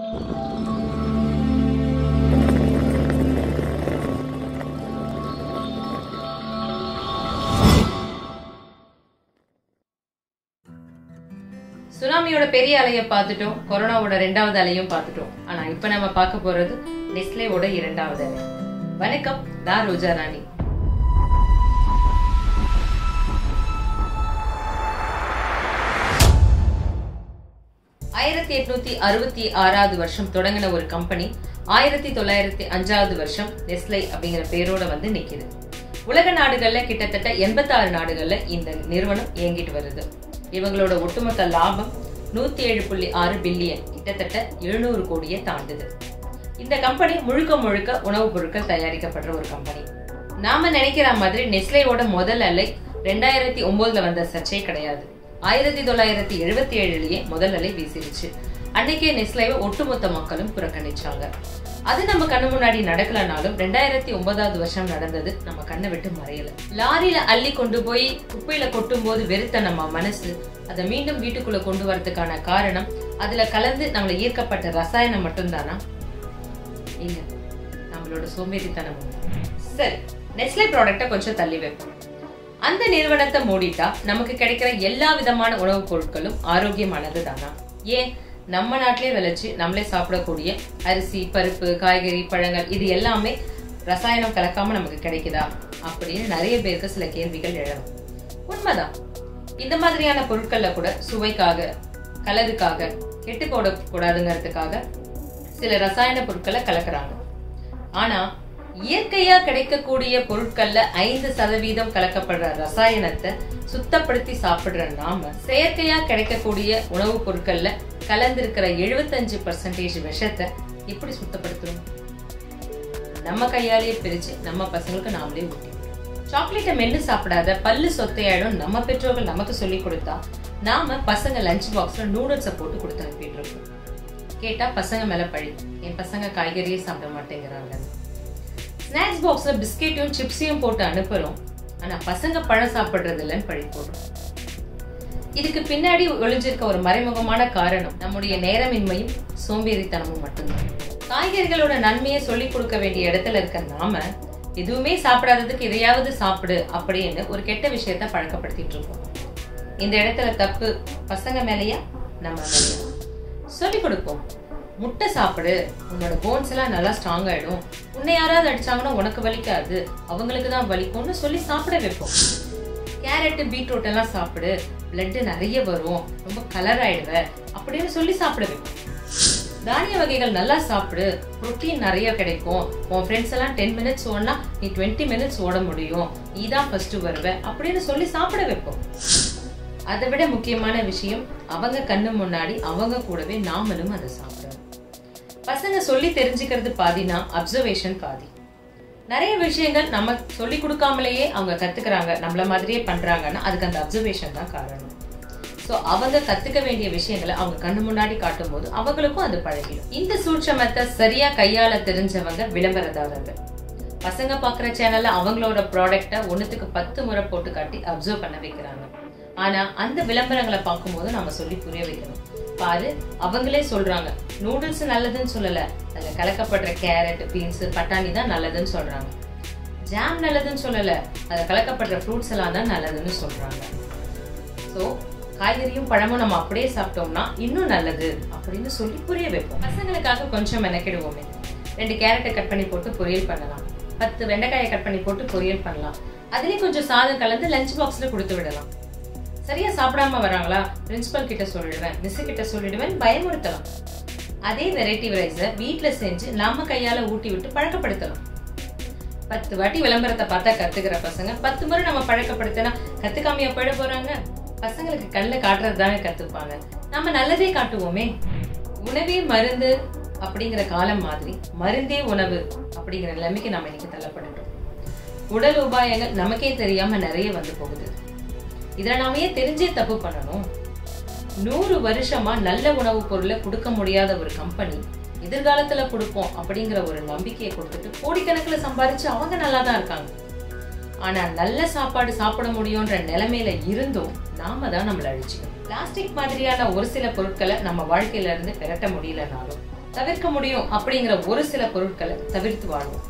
சுனாமியோட பெரிய அலையை பார்த்துட்டோம் கொரோனாவோட ரெண்டாவது அலையும் பார்த்துட்டோம். ஆனா இப்ப நம்ம பார்க்க போறது நெஸ்லேவோட இரண்டாவது அலை. வணக்கம் நான் ரோஜா ராணி. ஆயிரத்தி எட்நூத்தி அறுபத்தி ஆறாவது வருஷம் தொடங்கின ஒரு கம்பெனி ஆயிரத்தி தொள்ளாயிரத்தி அஞ்சாவது வருஷம் நெஸ்லை அப்படிங்கிற பேரோட வந்து நிக்குது. உலக நாடுகள்ல கிட்டத்தட்ட எண்பத்தாறு நாடுகள்ல இந்த நிறுவனம் இயங்கிட்டு வருது. இவங்களோட ஒட்டுமொத்த லாபம் நூத்தி ஏழு புள்ளி ஆறு பில்லியன் கிட்டத்தட்ட எழுநூறு கோடியை தாண்டுது. இந்த கம்பெனி முழுக்க முழுக்க உணவுப் பொருட்கள் தயாரிக்கப்படுற ஒரு கம்பெனி. நாம நினைக்கிற மாதிரி நெஸ்லேயோட முதல் அலை ரெண்டாயிரத்தி ஒன்பதுல வந்த சர்ச்சை கிடையாது. ஆயிரத்தி தொள்ளாயிரத்தி எழுபத்தி ஏழுலயே முதல் அலை வீசிருச்சு அன்னைக்கே நெஸ்லேவை ஒட்டுமொத்த மக்களும் புறக்கணிச்சாங்க. அது நம்ம கண்ணு முன்னாடி நடக்கலனாலும் ரெண்டாயிரத்தி ஒன்பதாவது வருஷம் நடந்தது நம்ம கண்ணை விட்டு மறையல. லாரியில அள்ளி கொண்டு போய் குப்பையில கொட்டும் போது வெறுத்த நம்ம மனசு அதை மீண்டும் வீட்டுக்குள்ள கொண்டு வரதுக்கான காரணம் அதுல கலந்து நம்மள ஈர்க்கப்பட்ட ரசாயனம் மட்டும்தானா? இல்ல நம்மளோட சோம்பேறித்தனமும். சரி நெஸ்லே ப்ராடக்ட்டை கொஞ்சம் தள்ளி வைப்போம். அந்த நிறுவனத்தை மூடிட்டா நமக்கு கிடைக்கிற எல்லா விதமான உணவுப் பொருட்களும் ஆரோக்கியமானது தானா? ஏன்? நம்ம நாட்டிலே விளைச்சு நம்மளே சாப்பிடக்கூடிய அரிசி பருப்பு காய்கறி பழங்கள் இது எல்லாமே ரசாயனம் கலக்காம நமக்கு கிடைக்குதா? அப்படின்னு நிறைய பேருக்கு சில கேள்விகள் எழணும். உண்மைதான். இந்த மாதிரியான பொருட்கள்ல கூட சுவைக்காக கலருக்காக கெட்டு போடக்கூடாதுங்கிறதுக்காக சில ரசாயன பொருட்களை கலக்குறாங்க. ஆனா இயற்கையா கிடைக்கக்கூடிய பொருட்கள்ல ஐந்து சதவீதம் கலக்கப்படுற ரசாயனத்தை சுத்தப்படுத்தி சாப்பிடுற நாம செயற்கையா கிடைக்கக்கூடிய உணவுப் பொருட்கள்ல கலந்திருக்கிற எழுபத்தஞ்சு பர்சன்டேஜ் விஷத்தை எப்படி சுத்தப்படுத்துறோம். நம்ம கையாலேயே பிரிச்சு நம்ம பசங்களுக்கு நாமளே ஊட்டி சாக்லேட்டை மென்னு சாப்பிடாத பல்லு சொத்தையாயிடும் நம்ம பெற்றோர்கள் நமக்கு சொல்லி கொடுத்தா நாம பசங்க லஞ்ச் பாக்ஸ்ல நூடுல்ஸை போட்டு கொடுத்து அனுப்பிட்டு இருக்கோம். கேட்டா பசங்க மேல பழி. என் பசங்க காய்கறியே சாப்பிட மாட்டேங்கிறாங்க. ஸ்நாக்ஸ் பாக்ஸ்ல பிஸ்கெட்டையும் சிப்ஸையும் போட்டு அனுப்புறோம். ஆனா பசங்க பழம் சாப்பிட்றது இல்லைன்னு பழி போடுறோம். இதுக்கு பின்னாடி ஒளிஞ்சிருக்க ஒரு மறைமுகமான காரணம் நம்முடைய நேரமின்மையும் சோம்பேறித்தனமும் மட்டும்தான். காய்கறிகளோட நன்மையை சொல்லி கொடுக்க வேண்டிய இடத்துல இருக்க நாம எதுவுமே சாப்பிடாததுக்கு எதையாவது சாப்பிடு அப்படின்னு ஒரு கெட்ட விஷயத்த பழக்கப்படுத்திட்டு இருக்கோம். இந்த இடத்துல தப்பு பசங்க மேலேயா? நம்ம மேலேயா? சொல்லி கொடுப்போம். முட்டை சாப்பிடு. உன்னோட போன்ஸ் எல்லாம் நல்லா ஸ்ட்ராங் ஆயிடும். உன்னை யாராவது அடிச்சாங்கன்னா உனக்கு வலிக்காது. அவங்களுக்கு தான் வலிக்கும்னு சொல்லி சாப்பிட வைப்போம். கேரட்டு பீட்ரூட் எல்லாம் சாப்பிடு. பிளட்டு நிறைய வரும். ரொம்ப கலர் ஆயிடுவ. அப்படின்னு சொல்லி சாப்பிட வைப்போம். தானிய வகைகள் நல்லா சாப்பிடு. புரோட்டீன் நிறைய கிடைக்கும். உன் ஃப்ரெண்ட்ஸ் எல்லாம் டென் மினிட்ஸ் ஓடனா நீ டுவெண்ட்டி மினிட்ஸ் ஓட முடியும். நீ தான் ஃபர்ஸ்ட் வருவ. அப்படின்னு சொல்லி சாப்பிட வைப்போம். அதை விட முக்கியமான விஷயம் அவங்க கண்ணு முன்னாடி அவங்க கூடவே நாமளும் அதை சாப்பிடணும். பசங்க சொல்லி தெரிஞ்சுக்கிறது பாதினா அப்சர்வேஷன் பாதி. நிறைய விஷயங்கள் நம்ம சொல்லி கொடுக்காமலேயே அவங்க கத்துக்கிறாங்க நம்மள மாதிரியே பண்றாங்கன்னா அதுக்கு அந்த அப்சர்வேஷன் தான் காரணம். ஸோ அவங்க கத்துக்க வேண்டிய விஷயங்களை அவங்க கண்ணு முன்னாடி காட்டும் போது அவங்களுக்கும் அது பழகிடும். இந்த சூட்சமத்தை சரியா கையாள தெரிஞ்சவங்க விளம்பரதாரர்கள். பசங்க பாக்குற சேனல்ல அவங்களோட ப்ராடக்டை ஒன்னுத்துக்கு பத்து முறை போட்டு காட்டி அப்சர்வ் பண்ண வைக்கிறாங்க. ஆனா அந்த விளம்பரங்களை பார்க்கும்போது நம்ம சொல்லி புரிய வைக்கணும். பாரு அவங்களே சொல்றாங்க. நூடுல்ஸ் நல்லதுன்னு சொல்லல. அதுல கலக்கப்படுற கேரட் பீன்ஸ் பட்டாணி தான் நல்லதுன்னு சொல்றாங்க. ஜாம் நல்லதுன்னு சொல்லல. அதுல கலக்கப்படுற ஃப்ரூட்ஸ் எல்லாம் தான் நல்லதுன்னு சொல்றாங்க. ஸோ காய்கறியும் பழமும் நம்ம அப்படியே சாப்பிட்டோம்னா இன்னும் நல்லது அப்படின்னு சொல்லி புரிய வைப்போம். பசங்களுக்காக கொஞ்சம் மெனக்கிடுவோமே. ரெண்டு கேரட்டை கட் பண்ணி போட்டு பொரியல் பண்ணலாம். பத்து வெண்டைக்காயை கட் பண்ணி போட்டு பொரியல் பண்ணலாம். அதுலேயும் கொஞ்சம் சாதம் கலந்து லஞ்ச் பாக்ஸ்ல கொடுத்து விடலாம். சரியா சாப்பிடாம வராங்களா? பிரின்சிபல் கிட்ட சொல்லிடுவேன். மிஸ் கிட்ட சொல்லிடுவேன். பயமுறுத்தலாம். அதே வெரைட்டி ரைஸை வீட்ல செஞ்சு நாம கையால ஊட்டி விட்டு பழக்கப்படுத்தலாம். பத்து வாட்டி விளம்பரத்தை பார்த்தா கத்துக்கிற பசங்க பத்து முறை நம்ம பழக்கப்படுத்தினா கத்துக்காமையா போயிட போறாங்க? பசங்களுக்கு கண்ணில் காட்டுறது தானே கத்துப்பாங்க. நம்ம நல்லதே காட்டுவோமே. உணவே மருந்து அப்படிங்கிற காலம் மாதிரி மருந்தே உணவு அப்படிங்கிற நிலைமைக்கு நம்ம இன்னைக்கு தள்ளப்பட்டுட்டோம். உடல் உபாயங்கள் நமக்கே தெரியாம நிறைய வந்து போகுது. இதுல நாம ஏன் தெரிஞ்சே தப்பு பண்ணணும். நூறு வருஷமா நல்ல உணவுப் பொருளை கொடுக்க முடியாத ஒரு கம்பெனி எதிர்காலத்துல கொடுப்போம் அப்படிங்கிற ஒரு நம்பிக்கையை கொடுத்துட்டு கோடிக்கணக்கில் சம்பாதிச்சு அவங்க நல்லா தான் இருக்காங்க. ஆனா நல்ல சாப்பாடு சாப்பிட முடியும்ன்ற நிலைமையில இருந்தும் நாம தான் நம்மள அழிச்சுக்கணும். பிளாஸ்டிக் மாதிரியான ஒரு சில பொருட்களை நம்ம வாழ்க்கையில இருந்து பெரட்ட முடியலனாலும் தவிர்க்க முடியும் அப்படிங்கிற ஒரு சில பொருட்களை தவிர்த்து வாழ்வோம்.